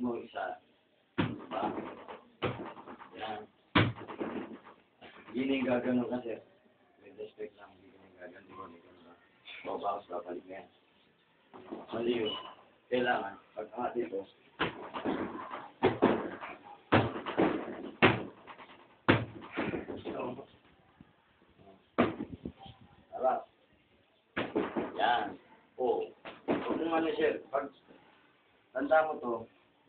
mo isa. Diba? Yan. Hindi na gagano kasi. With respect lang, hindi na gagano. Di ba? Hindi ka na. Babawas, babalik na yan. Mali yun. Kailangan, pag angat Harap. Yan. Oo. Huwag mo sir. Pag tanda mo to,